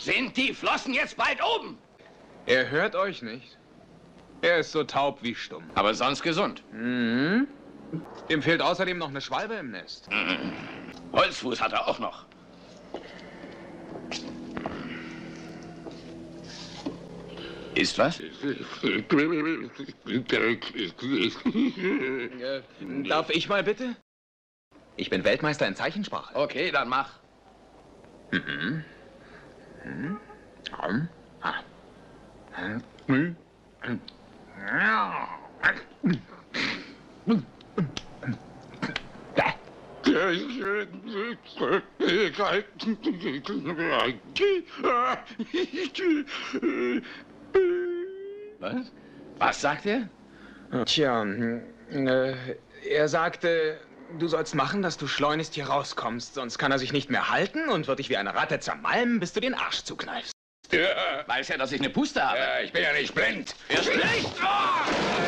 Sind die Flossen jetzt bald oben? Er hört euch nicht. Er ist so taub wie stumm. Aber sonst gesund. Mhm. Ihm fehlt außerdem noch eine Schwalbe im Nest. Mhm. Holzfuß hat er auch noch. Ist was? Äh, darf ich mal bitte? Ich bin Weltmeister in Zeichensprache. Okay, dann mach. Mhm. Mhm. Um. Ah. Mhm. Was? Was sagt er? Tja, äh, er sagte, du sollst machen, dass du schleunigst hier rauskommst, sonst kann er sich nicht mehr halten und wird dich wie eine Ratte zermalmen, bis du den Arsch zukneifst. Ja. Weiß ja, dass ich eine Puste habe. Ja, ich bin ja nicht blind. Er spricht! Oh!